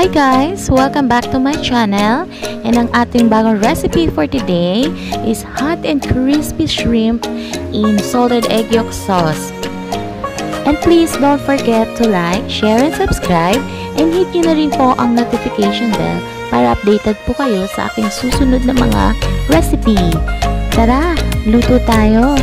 Hi guys! Welcome back to my channel and ang ating bagong recipe for today is hot and crispy shrimp in salted egg yolk sauce. And please don't forget to like, share, and subscribe and hit nyo na rin po ang notification bell para updated po kayo sa aking susunod na mga recipe. Tara, luto tayo!